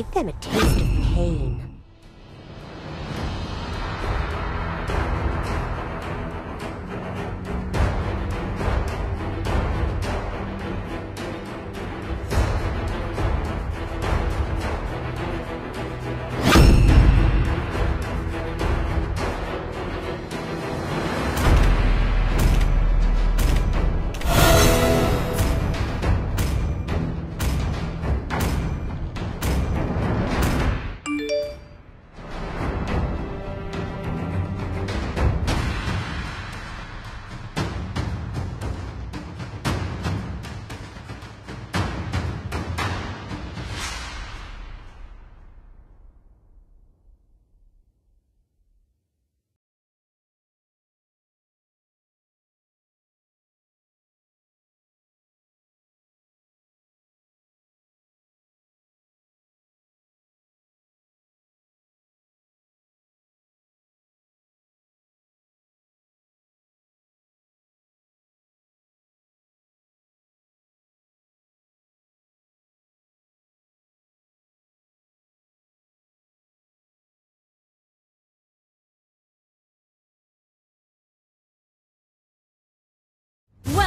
Give them a taste of pain.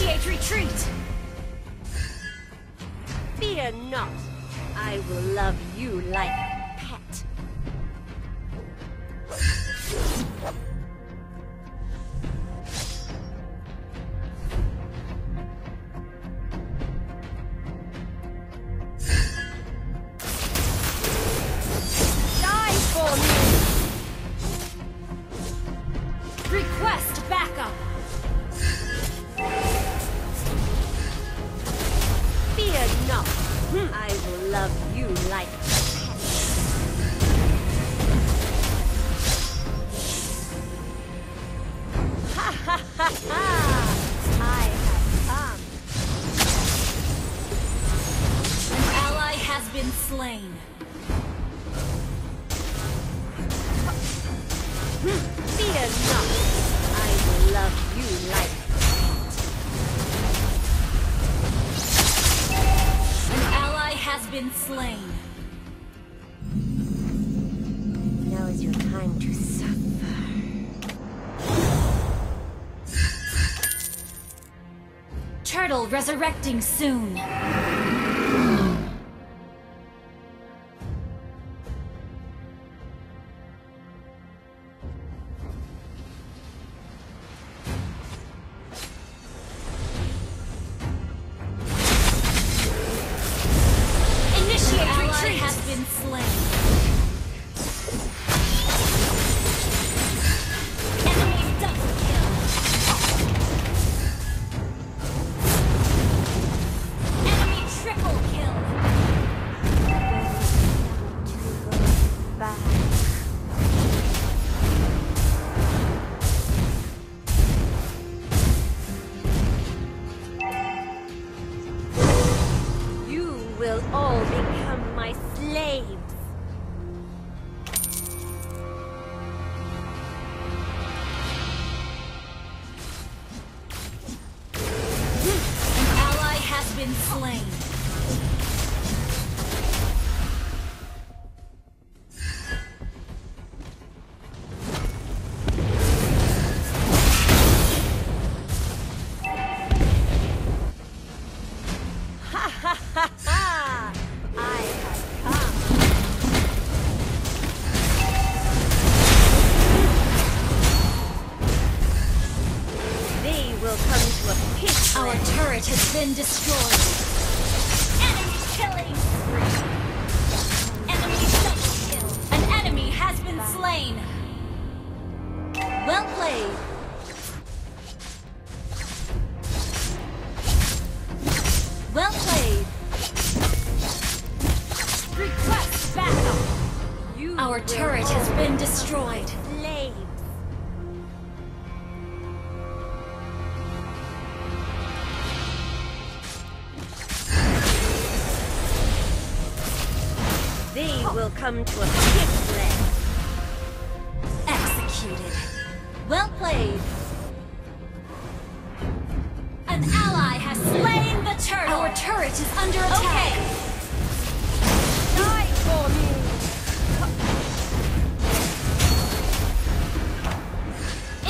Initiate retreat! Fear not. I will love you like Ha ha ha! I have come. An ally has been slain. Fear not. I will love you like An ally has been slain. Now is your time to suffer. Turtle resurrecting soon. Initiate retreat. has been slain. will all become my slaves. Well played. Well played. Request backup. You Our turret has been destroyed. They will come to a end. Executed. Well played. An ally has slain the turtle. Our turret is under attack. Okay. Die for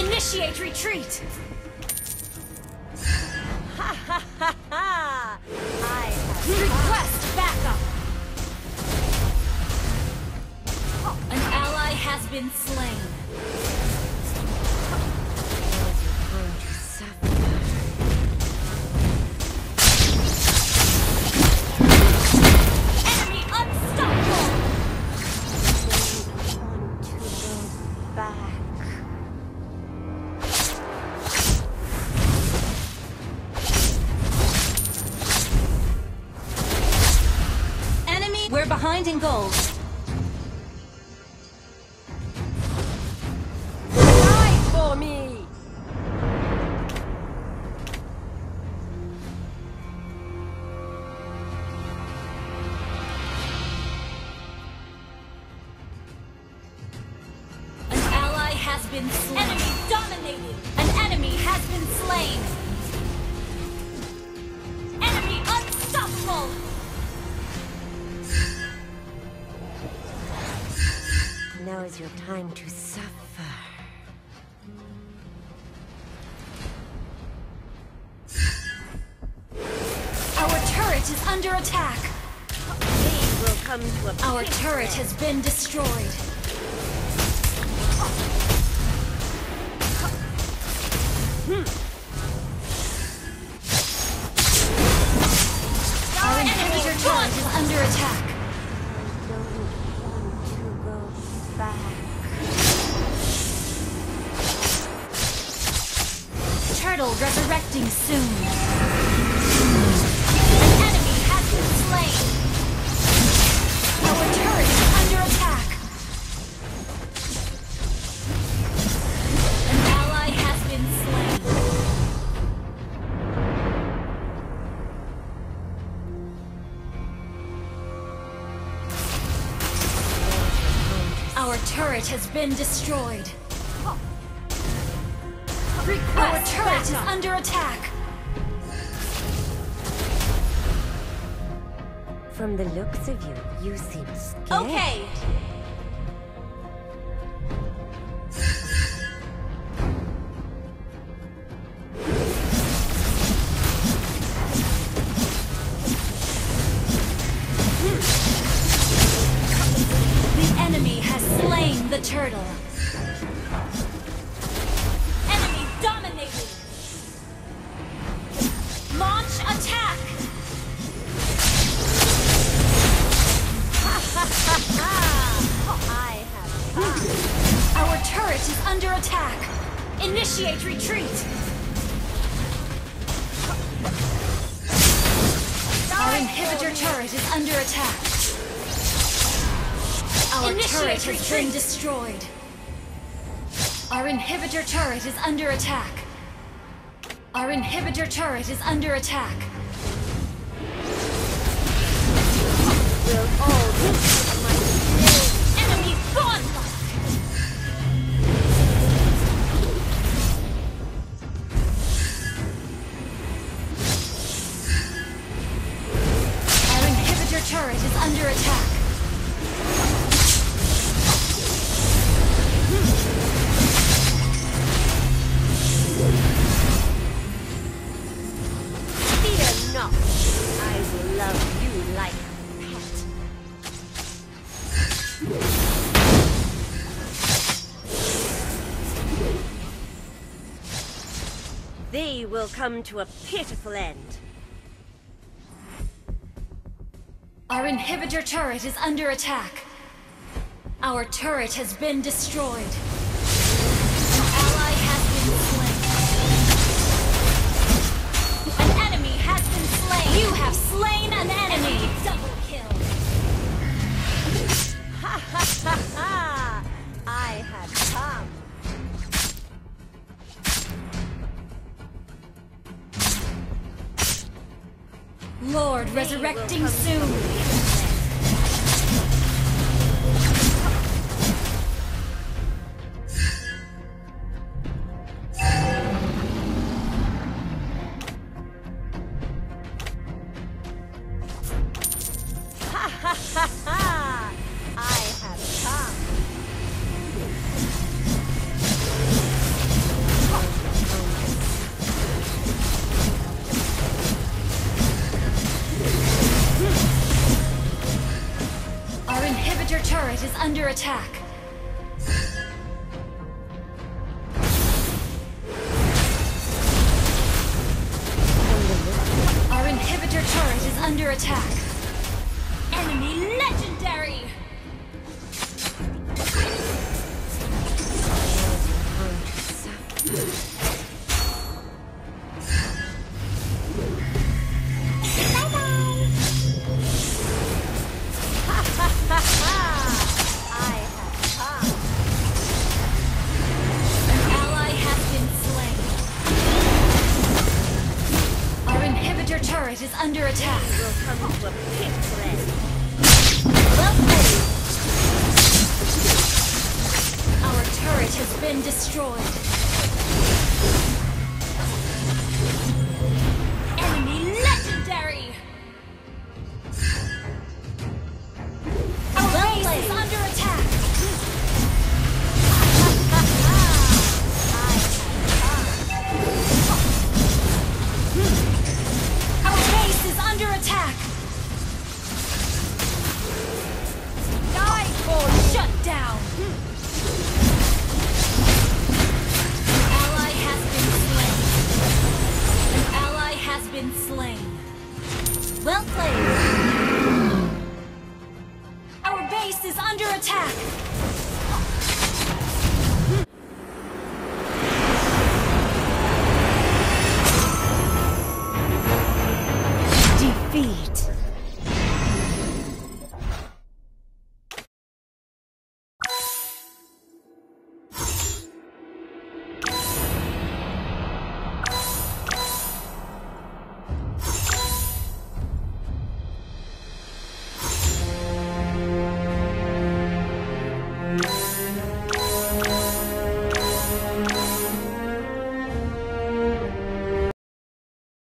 me. Initiate retreat. Ha ha ha ha! I have Request backup. An ally has been slain. We're gold. Your time to suffer. Our turret is under attack. Our turret has been destroyed. Been destroyed. Our turret is under attack. From the looks of you, you seem scared. Okay. Initiate retreat. Our inhibitor turret is under attack. Our turret has been destroyed. Our inhibitor turret is under attack. Our inhibitor turret is under attack. will all under attack. Fear not. I will love you like a pet. They will come to a pitiful end. Our inhibitor turret is under attack. Our turret has been destroyed. An ally has been slain. An enemy has been slain. You have slain an enemy. Double kill. Ha ha ha ha! I have come. Lord resurrecting soon. Under attack. Has been destroyed.